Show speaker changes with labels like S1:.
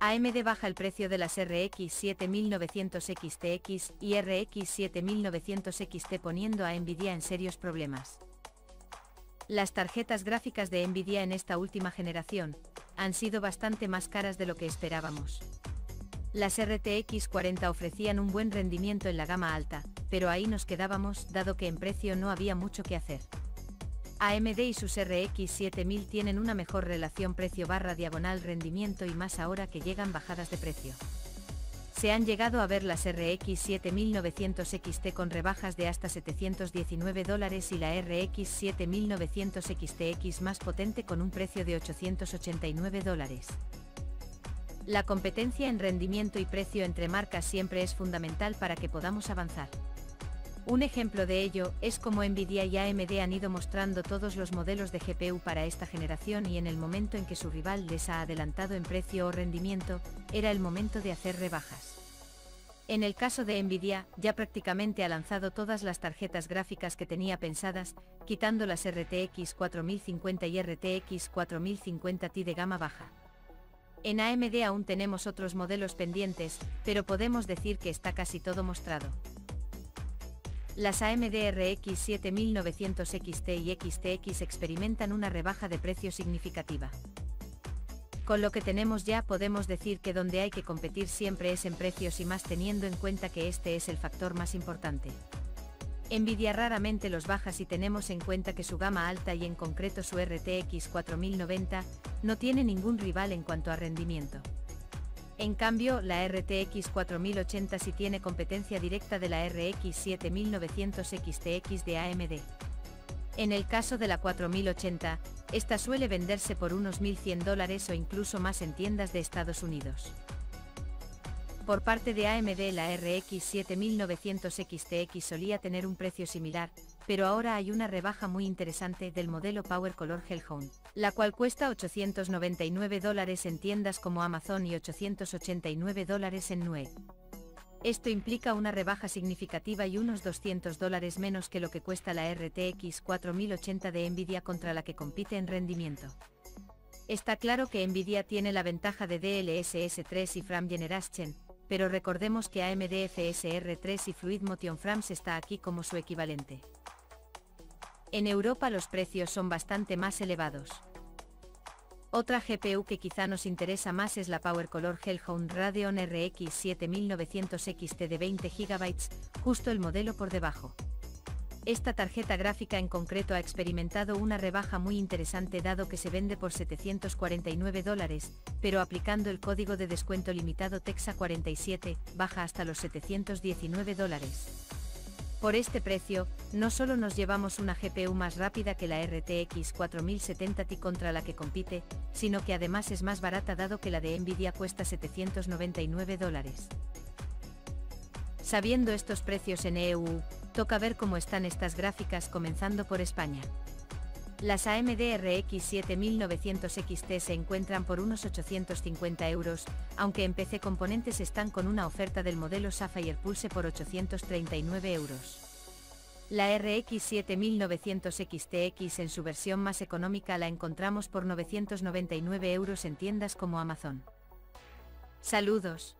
S1: AMD baja el precio de las RX 7900 XTX y RX 7900 XT poniendo a Nvidia en serios problemas. Las tarjetas gráficas de Nvidia en esta última generación han sido bastante más caras de lo que esperábamos. Las RTX 40 ofrecían un buen rendimiento en la gama alta, pero ahí nos quedábamos dado que en precio no había mucho que hacer. AMD y sus RX 7000 tienen una mejor relación precio barra diagonal rendimiento y más ahora que llegan bajadas de precio. Se han llegado a ver las RX 7900 XT con rebajas de hasta 719 dólares y la RX 7900 XTX más potente con un precio de 889 dólares. La competencia en rendimiento y precio entre marcas siempre es fundamental para que podamos avanzar. Un ejemplo de ello es como Nvidia y AMD han ido mostrando todos los modelos de GPU para esta generación y en el momento en que su rival les ha adelantado en precio o rendimiento, era el momento de hacer rebajas. En el caso de Nvidia, ya prácticamente ha lanzado todas las tarjetas gráficas que tenía pensadas, quitando las RTX 4050 y RTX 4050 Ti de gama baja. En AMD aún tenemos otros modelos pendientes, pero podemos decir que está casi todo mostrado. Las AMD RX 7900 XT y XTX experimentan una rebaja de precio significativa. Con lo que tenemos ya podemos decir que donde hay que competir siempre es en precios y más teniendo en cuenta que este es el factor más importante. Nvidia raramente los baja si tenemos en cuenta que su gama alta y en concreto su RTX 4090, no tiene ningún rival en cuanto a rendimiento. En cambio, la RTX 4080 sí tiene competencia directa de la RX 7900 XTX de AMD. En el caso de la 4080, esta suele venderse por unos 1.100 dólares o incluso más en tiendas de Estados Unidos. Por parte de AMD la RX 7900 XTX solía tener un precio similar, pero ahora hay una rebaja muy interesante del modelo Power Color Hellhound, la cual cuesta 899 dólares en tiendas como Amazon y 889 dólares en Nue. Esto implica una rebaja significativa y unos 200 dólares menos que lo que cuesta la RTX 4080 de Nvidia contra la que compite en rendimiento. Está claro que Nvidia tiene la ventaja de DLSS 3 y Frame Generation, pero recordemos que AMD FSR3 y Fluid Motion Frames está aquí como su equivalente. En Europa los precios son bastante más elevados. Otra GPU que quizá nos interesa más es la Power Color Hellhound Radeon RX 7900 XT de 20 GB, justo el modelo por debajo. Esta tarjeta gráfica en concreto ha experimentado una rebaja muy interesante dado que se vende por 749 dólares, pero aplicando el código de descuento limitado TEXA47, baja hasta los 719 dólares. Por este precio, no solo nos llevamos una GPU más rápida que la RTX 4070 Ti contra la que compite, sino que además es más barata dado que la de Nvidia cuesta 799 dólares. Sabiendo estos precios en EU, toca ver cómo están estas gráficas comenzando por España. Las AMD RX 7900 XT se encuentran por unos 850 euros, aunque en PC Componentes están con una oferta del modelo Sapphire Pulse por 839 euros. La RX 7900 XTX en su versión más económica la encontramos por 999 euros en tiendas como Amazon. Saludos.